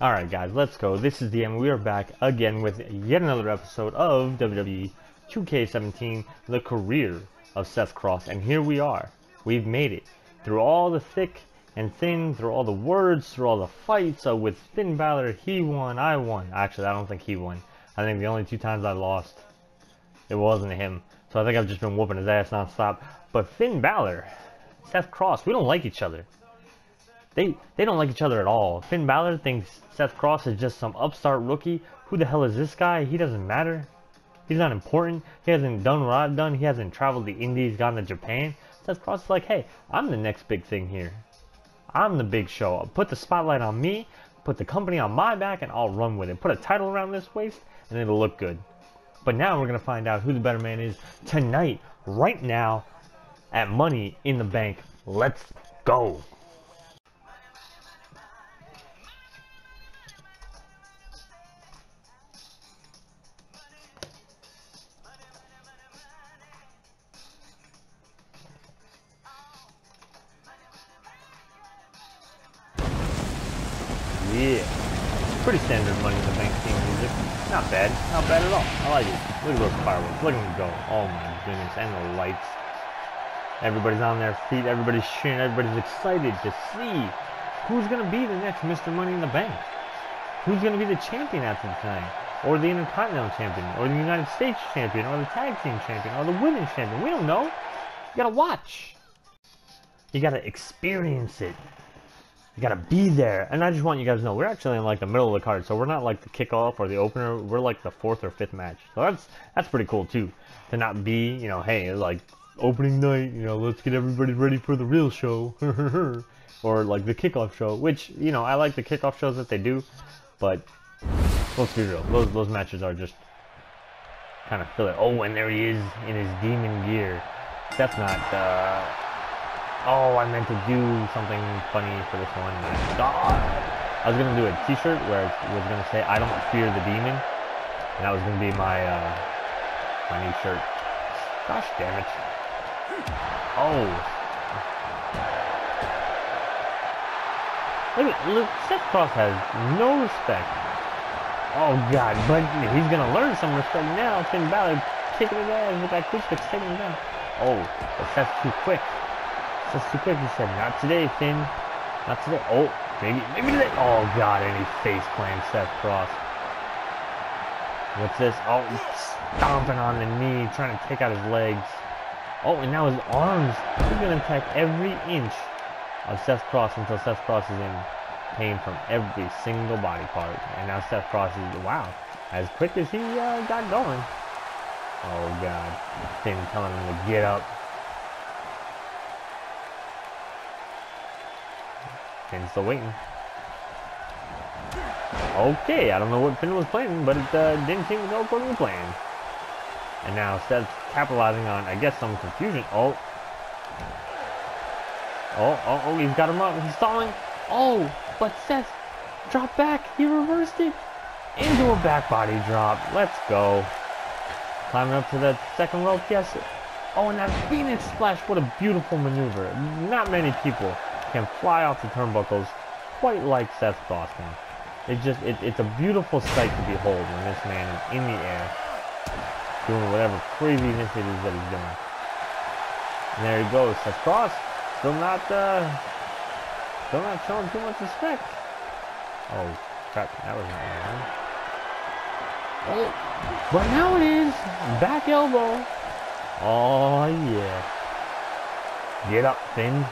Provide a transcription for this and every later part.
Alright guys, let's go. This is DM. We are back again with yet another episode of WWE 2K17, The Career of Seth Cross. And here we are. We've made it. Through all the thick and thin, through all the words, through all the fights uh, with Finn Balor, he won, I won. Actually, I don't think he won. I think the only two times I lost, it wasn't him. So I think I've just been whooping his ass nonstop. But Finn Balor, Seth Cross, we don't like each other. They they don't like each other at all. Finn Balor thinks Seth Cross is just some upstart rookie. Who the hell is this guy? He doesn't matter. He's not important. He hasn't done what I've done. He hasn't traveled the Indies, gone to Japan. Seth Cross is like, hey, I'm the next big thing here. I'm the big show. Put the spotlight on me, put the company on my back, and I'll run with it. Put a title around this waist, and it'll look good. But now we're going to find out who the better man is tonight, right now, at Money in the Bank. Let's go. Pretty standard Money in the Bank theme music. Not bad. Not bad at all. I like it. Look at those fireworks. Look at them go. Oh my goodness. And the lights. Everybody's on their feet. Everybody's cheering. Everybody's excited to see who's going to be the next Mr. Money in the Bank. Who's going to be the champion after tonight? Or the Intercontinental Champion? Or the United States Champion? Or the Tag Team Champion? Or the Women's Champion? We don't know. You got to watch. You got to experience it. You gotta be there. And I just want you guys to know, we're actually in like the middle of the card, so we're not like the kickoff or the opener, we're like the fourth or fifth match. So that's that's pretty cool too. To not be, you know, hey, like opening night, you know, let's get everybody ready for the real show. or like the kickoff show, which, you know, I like the kickoff shows that they do, but let's be real, those those matches are just kind of filler. Oh, and there he is in his demon gear. That's not uh Oh, I meant to do something funny for this one. God. I was gonna do a T-shirt where it was gonna say "I don't fear the demon," and that was gonna be my uh, my new shirt. Gosh damn it! Oh. Look, look, Seth Cross has no respect. Oh god, but he's gonna learn some respect now. Finn Balor kicking his ass with that crucifix, taking him down. Oh, but Seth's too quick. That's too quick, he said. Not today, Finn. Not today. Oh, maybe, maybe today. Oh, God, and he face plants Seth Cross. What's this? Oh, stomping on the knee, trying to take out his legs. Oh, and now his arms. He's going to attack every inch of Seth Cross until Seth Cross is in pain from every single body part. And now Seth Cross is, wow, as quick as he uh, got going. Oh, God. Finn telling him to get up. Still waiting. Okay, I don't know what Finn was planning, but it uh, didn't seem to go according to plan. And now Seth's capitalizing on, I guess, some confusion. Oh. Oh, oh, oh, he's got him up. He's stalling. Oh, but Seth dropped back. He reversed it into a back body drop. Let's go. Climbing up to the second rope. Yes. Oh, and that Phoenix splash. What a beautiful maneuver. Not many people can fly off the turnbuckles quite like Seth can. It's just, it, it's a beautiful sight to behold when this man is in the air doing whatever craziness it is that he's doing. And there he goes, Seth Cross, still not, uh, still not showing too much respect. Oh, crap, that was not wrong. Oh, but now it is, back elbow. Oh, yeah. Get up, Finn.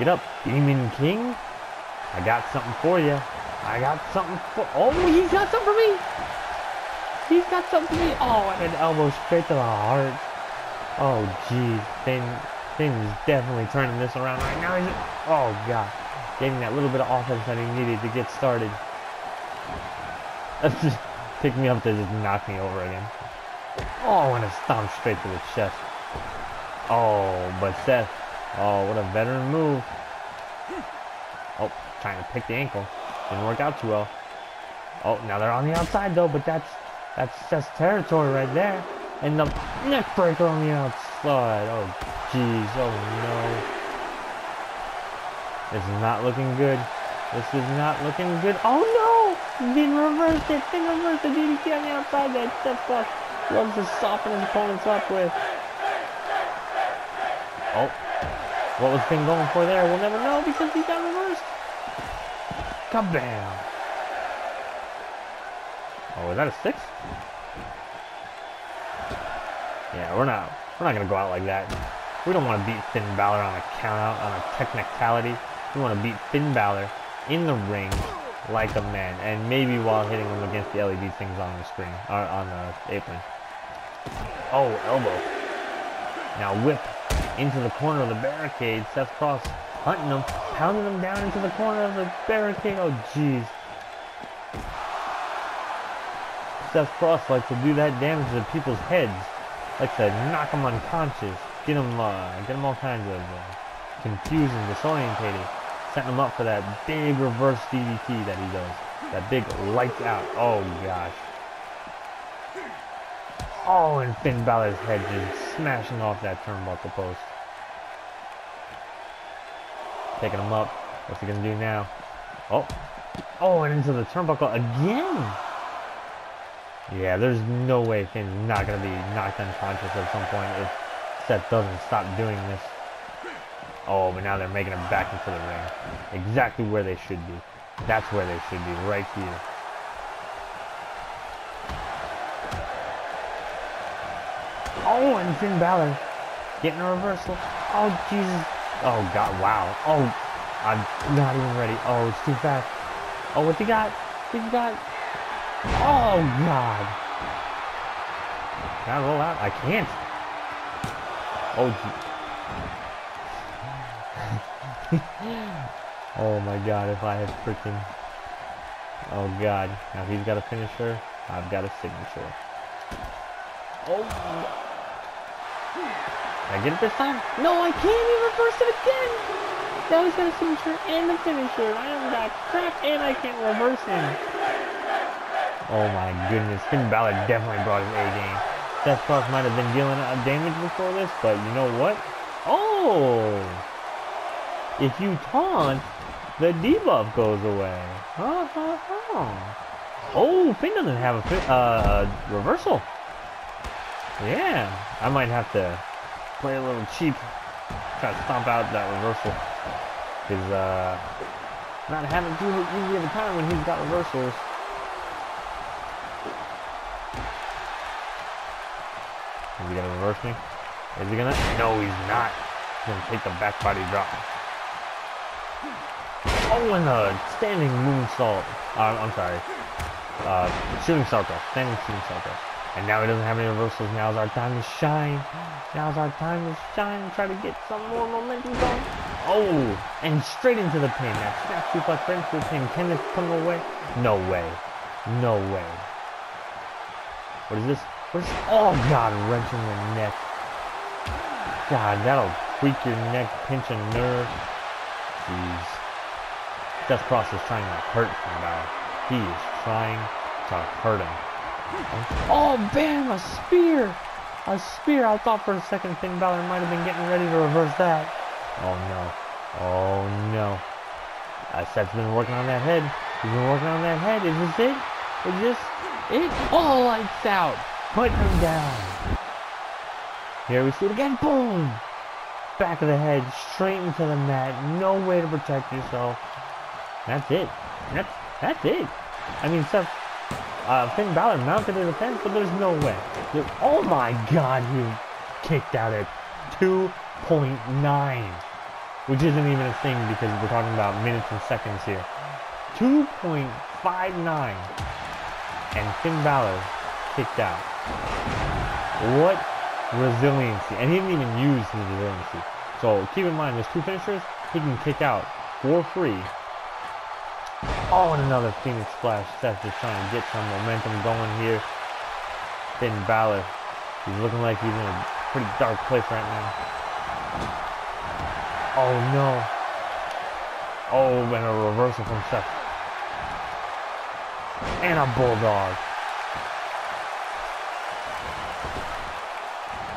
Get up, Demon King. I got something for you. I got something for... Oh, he's got something for me. He's got something for me. Oh, and an elbow straight to the heart. Oh, geez. Finn, is definitely turning this around right now. Oh, God. Getting that little bit of offense that he needed to get started. That's just pick me up to just knock me over again. Oh, and a stomp straight to the chest. Oh, but Seth Oh, what a veteran move. Oh, trying to pick the ankle. Didn't work out too well. Oh, now they're on the outside though, but that's that's just territory right there. And the neck breaker on the outside. Oh, jeez. Oh, no. This is not looking good. This is not looking good. Oh no! Finn reversed it. Finn reversed the DDT on the outside that Seth Cross loves to soften his opponents up with. Oh. What was Finn going for there? We'll never know because he got reversed. Kabam! Oh, is that a six? Yeah, we're not we're not gonna go out like that. We don't want to beat Finn Balor on a count out, on a technicality. We want to beat Finn Balor in the ring like a man, and maybe while hitting him against the LED things on the screen, or on the apron. Oh, elbow. Now whip into the corner of the barricade. Seth Cross hunting him, pounding him down into the corner of the barricade. Oh, jeez. Seth Cross likes to do that damage to people's heads. Likes to knock them unconscious, get them, uh, get them all kinds of uh, confused and disorientated setting him up for that big reverse DDT that he does. That big lights out. Oh, gosh. Oh, and Finn Balor's head just smashing off that turnbuckle post. Picking him up. What's he going to do now? Oh. Oh, and into the turnbuckle again. Yeah, there's no way Finn's not going to be knocked unconscious at some point if Seth doesn't stop doing this. Oh, but now they're making him back into the ring. Exactly where they should be. That's where they should be, right here. Oh, and Finn Balor getting a reversal. Oh, Jesus. Oh, God, wow. Oh, I'm not even ready. Oh, it's too fast. Oh, what's he got? What's he got? Oh, God. Can I roll out? I can't. Oh, oh my god, if I had freaking... Oh god, now he's got a finisher, I've got a signature. Oh! I get it this time? No, I can't! even reverse it again! Now he's got a signature and a finisher. I am got crap and I can't reverse him. Oh my goodness, Finn Balor definitely brought his A game. Seth Cross might have been dealing damage before this, but you know what? Oh! if you taunt, the debuff goes away. Oh, Finn doesn't have a uh, reversal. Yeah, I might have to play a little cheap, try to stomp out that reversal. Because uh, not having too easy of a time when he's got reversals. Is he gonna reverse me? Is he gonna? No, he's not. He's gonna take the back body drop. Oh, and a standing moonsault. Uh, I'm sorry. Uh, shooting press. Standing shooting press. And now he doesn't have any reversals. Now's our time to shine. Now's our time to shine try to get some more momentum going. Oh, and straight into the pin. That snap suplex right into the pin. Can this come away? No way. No way. What is this? What is Oh, God, wrenching the neck. God, that'll tweak your neck, pinch a nerve. Jeez. Seth Cross is trying to hurt him now. He is trying to hurt him. Oh, bam! A spear! A spear! I thought for a second Finn Balor might have been getting ready to reverse that. Oh, no. Oh, no. Uh, Seth's been working on that head. He's been working on that head. Is this it? Is this it? Oh, lights out! Put him down. Here we see it again. Boom! Back of the head, straight into the mat. No way to protect yourself. That's it. That's that's it. I mean, Seth, uh, Finn Balor mounted a defense, but there's no way. oh my God, he kicked out at 2.9, which isn't even a thing because we're talking about minutes and seconds here. 2.59, and Finn Balor kicked out. What resiliency, and he didn't even use his resiliency. So keep in mind, there's two finishers, he can kick out for free Oh, and another Phoenix Splash. Seth just trying to get some momentum going here. Finn Balor. He's looking like he's in a pretty dark place right now. Oh, no. Oh, and a reversal from Seth. And a Bulldog.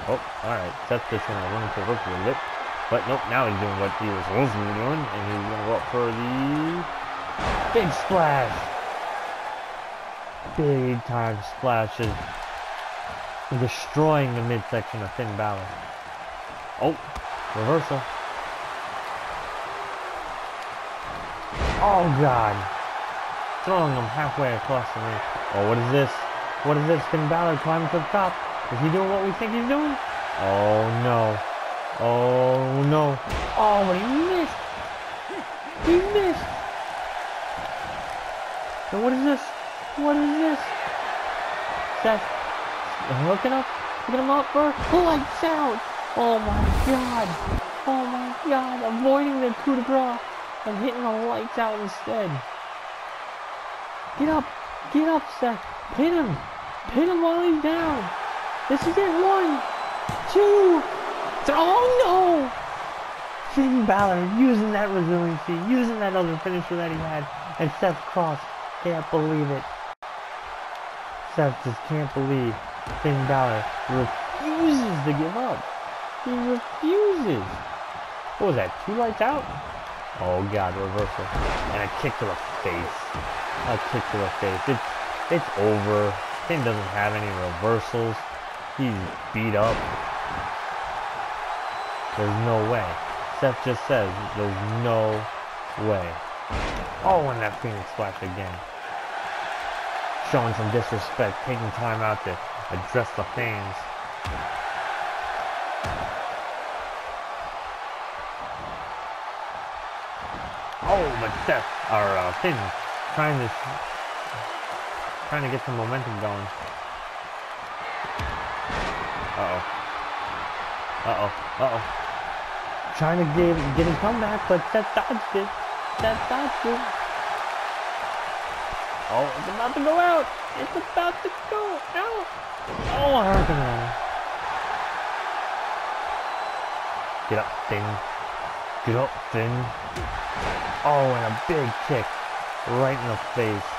Oh, alright. Seth just gonna run into a bit. But nope, now he's doing what he was supposed to be doing. And he's gonna go up for the Big splash. Big time splashes. Destroying the midsection of Finn Balor. Oh, reversal. Oh god. Throwing him halfway across the ring. Oh, what is this? What is this? Finn Balor climbing to the top. Is he doing what we think he's doing? Oh no. Oh no. Oh, but he missed. He missed. And what is this? What is this? Seth hooking up, hooking him up for lights out. Oh my god. Oh my god. Avoiding the coup de grace and hitting the lights out instead. Get up. Get up, Seth. Pin him. Pin him while he's down. This is it. One, two. Oh no! Finn Balor using that resiliency, using that other finisher that he had, and Seth Cross can't believe it. Seth just can't believe Finn Balor refuses to give up. He refuses. What was that? Two lights out? Oh god, reversal. And a kick to the face. A kick to the face. It's it's over. Finn doesn't have any reversals. He's beat up. There's no way. Seth just says there's no way. Oh, and that Phoenix splash again. Showing some disrespect, taking time out to address the fans. Oh, but Seth, or uh, Finn, trying to trying to get some momentum going. Uh oh. Uh oh. Uh oh. Trying to get get his comeback, but Seth dodged it. Seth dodged it. Oh, it's about to go out. It's about to go out. Oh, Hurricane Get up, Finn. Get up, Finn. Oh, and a big kick right in the face.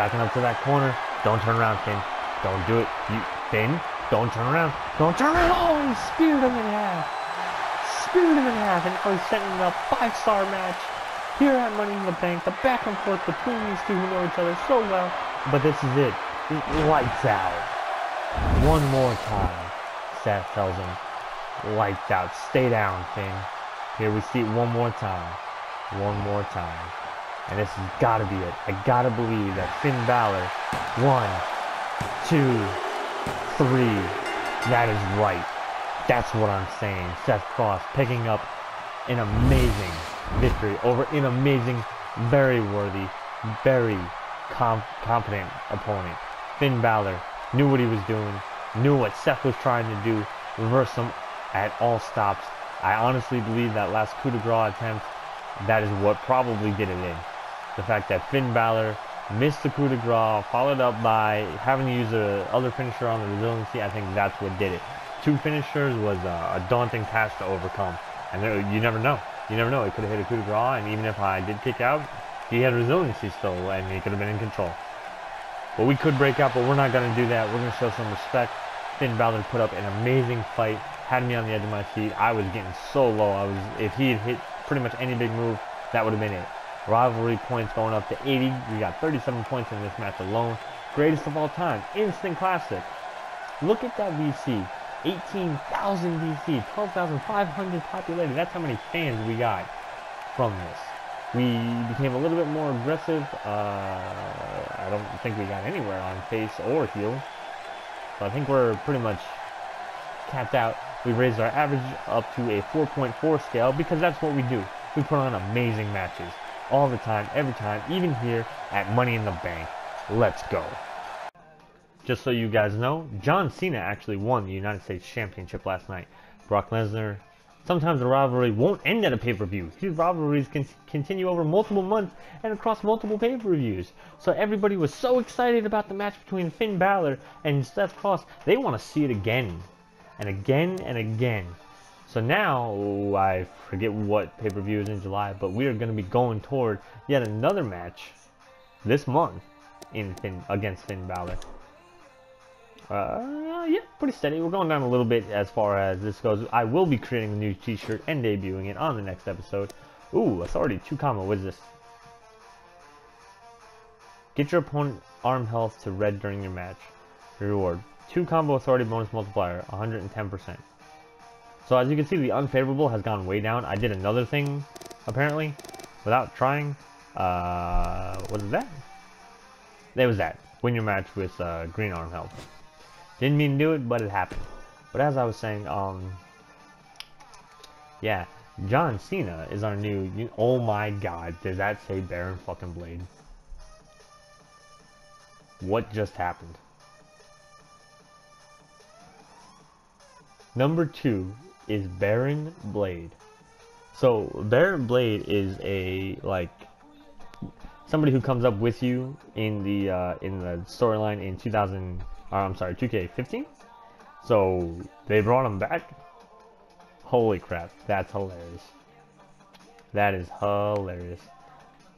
Backing up to that corner. Don't turn around, Finn. Don't do it. You, Finn, don't turn around. Don't turn around. Oh, he speared him in half. Speared him in half. And now he's setting up a five-star match here at Money in the Bank. The back and forth between these two who know each other so well. But this is it. it Lights out. One more time. Seth tells him. Lights out. Stay down, Finn. Here we see it one more time. One more time. And this has got to be it. I got to believe that Finn Balor, one, two, three. That is right. That's what I'm saying. Seth Cross picking up an amazing victory over an amazing, very worthy, very com competent opponent. Finn Balor knew what he was doing, knew what Seth was trying to do, reversed him at all stops. I honestly believe that last coup de grace attempt, that is what probably did it in. The fact that Finn Balor missed the coup de grace, followed up by having to use the other finisher on the resiliency, I think that's what did it. Two finishers was a, daunting task to overcome. And you never know. You never know. He could have hit a coup de grace, and even if I did kick out, he had resiliency still, and he could have been in control. But we could break out, but we're not going to do that. We're going to show some respect. Finn Balor put up an amazing fight had me on the edge of my seat. I was getting so low. I was if he had hit pretty much any big move, that would have been it. Rivalry points going up to 80. We got 37 points in this match alone. Greatest of all time. Instant classic. Look at that VC. 18,000 VC. 12,500 populated. That's how many fans we got from this. We became a little bit more aggressive. Uh, I don't think we got anywhere on face or heel. So I think we're pretty much capped out we raised our average up to a 4.4 scale because that's what we do. We put on amazing matches all the time, every time, even here at Money in the Bank. Let's go. Just so you guys know, John Cena actually won the United States Championship last night. Brock Lesnar, sometimes the rivalry won't end at a pay-per-view. These rivalries can continue over multiple months and across multiple pay-per-views. So everybody was so excited about the match between Finn Balor and Seth Cross, they want to see it again and again and again. So now, I forget what pay-per-view is in July, but we are going to be going toward yet another match this month in Finn, against Finn Balor. Uh, yeah, pretty steady. We're going down a little bit as far as this goes. I will be creating a new t-shirt and debuting it on the next episode. Ooh, authority 2 comma, what is this? Get your opponent arm health to red during your match. Reward. 2 combo authority bonus multiplier, 110%. So as you can see, the unfavorable has gone way down. I did another thing, apparently, without trying. Uh, what is that? There was that. Win your match with uh, green arm health. Didn't mean to do it, but it happened. But as I was saying, um, yeah, John Cena is our new. Oh my God, does that say Baron fucking Blade? What just happened? Number two is Baron Blade. So Baron Blade is a like somebody who comes up with you in the uh, in the storyline in 2000. Uh, I'm sorry, 2K15. So they brought him back. Holy crap, that's hilarious. That is hilarious.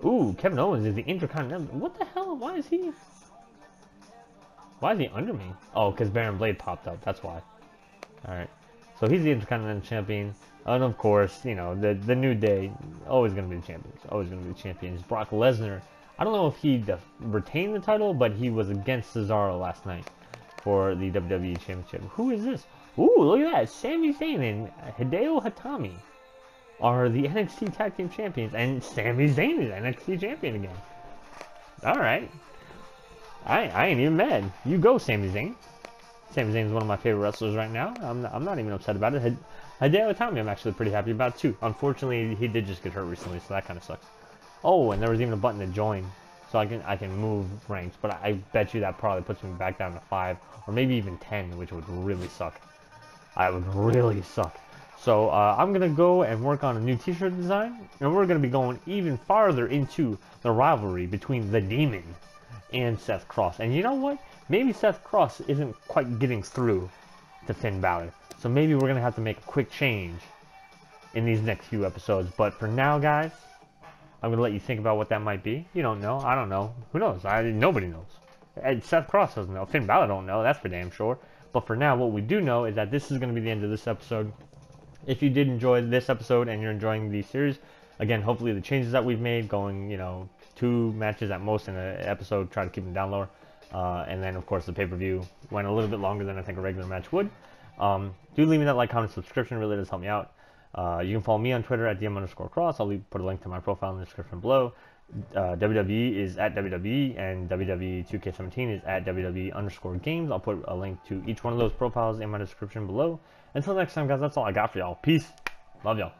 Ooh, Kevin Owens is the Intercontinental. What the hell? Why is he? Why is he under me? Oh, because Baron Blade popped up. That's why. Alright. So he's the Intercontinental Champion. And of course, you know, the the New Day, always going to be the champions. Always going to be the champions. Brock Lesnar, I don't know if he retained the title, but he was against Cesaro last night for the WWE Championship. Who is this? Ooh, look at that. Sami Zayn and Hideo Itami are the NXT Tag Team Champions. And Sami Zayn is NXT Champion again. Alright. I, I ain't even mad. You go, Sami Zayn. Sami Zayn is one of my favorite wrestlers right now. I'm not, I'm not even upset about it. Hideo Itami I'm actually pretty happy about too. Unfortunately, he did just get hurt recently, so that kind of sucks. Oh, and there was even a button to join, so I can I can move ranks. But I bet you that probably puts me back down to five, or maybe even ten, which would really suck. I would really suck. So uh, I'm gonna go and work on a new T-shirt design, and we're gonna be going even farther into the rivalry between the Demon and Seth Cross. And you know what? maybe Seth Cross isn't quite getting through to Finn Balor. So maybe we're to have to make a quick change in these next few episodes. But for now, guys, I'm to let you think about what that might be. You don't know. I don't know. Who knows? I Nobody knows. And Seth Cross doesn't know. Finn Balor don't know. That's for damn sure. But for now, what we do know is that this is going to be the end of this episode. If you did enjoy this episode and you're enjoying the series, again, hopefully the changes that we've made, going, you know, two matches at most in an episode, try to keep them down lower. Uh, and then, of course, the pay-per-view went a little bit longer than I think a regular match would. Um, do leave me that like, comment, subscription. really does help me out. Uh, you can follow me on Twitter at DM underscore cross. I'll put a link to my profile in the description below. Uh, WWE is at WWE, and WWE 2K17 is at WWE underscore games. I'll put a link to each one of those profiles in my description below. Until next time, guys, that's all I got for y'all. Peace. Love y'all.